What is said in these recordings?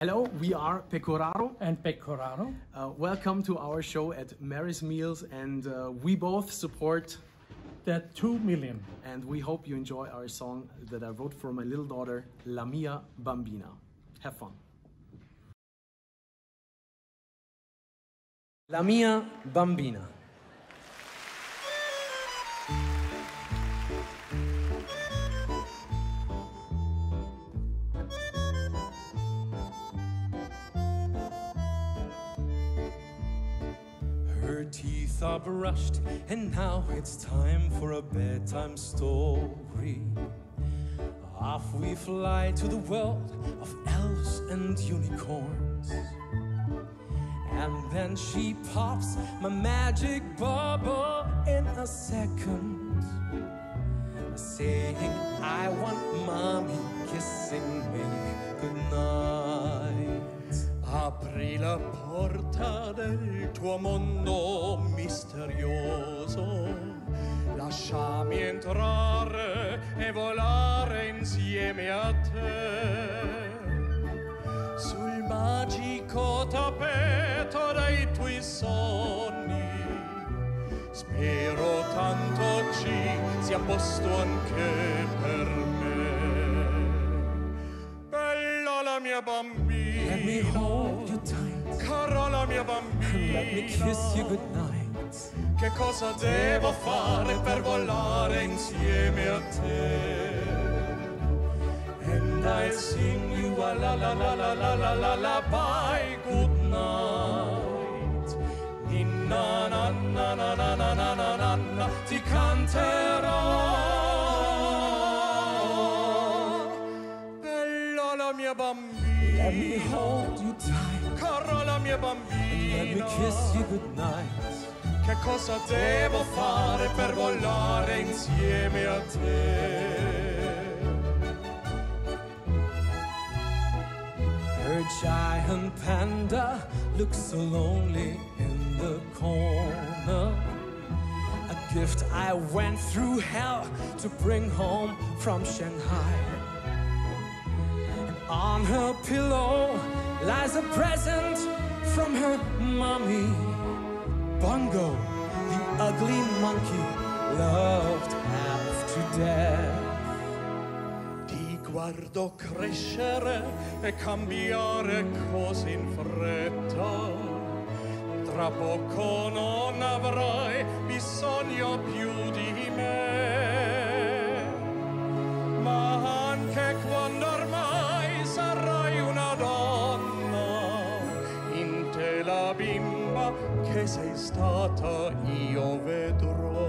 Hello, we are Pecoraro. and Pecoraro. Uh, welcome to our show at Mary's Meals, and uh, we both support. The 2 million. And we hope you enjoy our song that I wrote for my little daughter, La Mia Bambina. Have fun. La Mia Bambina. Her teeth are brushed, and now it's time for a bedtime story. Off we fly to the world of elves and unicorns. And then she pops my magic bubble in a second, saying, I want mommy kissing me goodnight. Apri la porta del tuo mondo misterioso. Lasciami entrare e volare insieme a te. Sul magico tappeto dei tuoi sogni. Spero tanto ci sia posto anche per me. Bella la mia bambina. Let me hold you tight. Cara la mia Let me bambina, kiss you goodnight. che cosa devo fare per volare insieme a te? And I sing you a la la la la la la la la bye good night. Ninna na na na na na na na na na Let me hold you tight. Cara la mia Let me kiss you goodnight. che cosa devo fare per volare insieme a te? Her giant panda looks so lonely in the corner. A gift I went through hell to bring home from Shanghai. On her pillow lies a present from her mommy. Bongo, the ugly monkey, loved half to death. Ti guardo crescere e cambiare così in fretta. Tra poco non avrai bisogno sei stata io vedrò.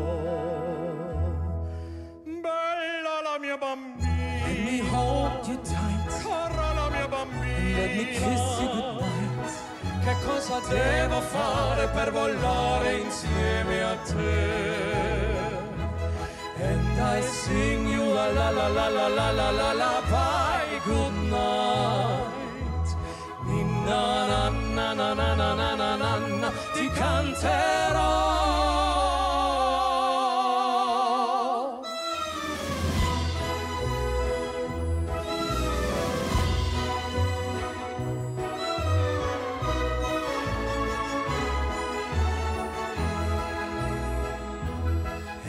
Bella la mia bambina. Let me hold you tight. Cara la mia bambina. Let me kiss you goodnight. Che cosa devo fare per volare insieme a te? And I sing you a la la la la la la la la bye good night. Ninna na na na na na na na na na ti canterò.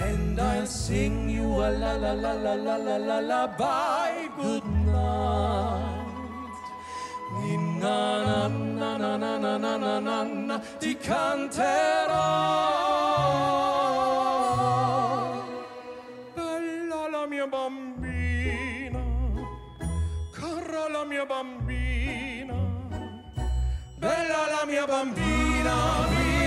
And I'll sing you a la la la la la la la la bye good night. Na na na na na ti canterò. Bella la mia bambina, cara la mia bambina, bella la mia bambina, via.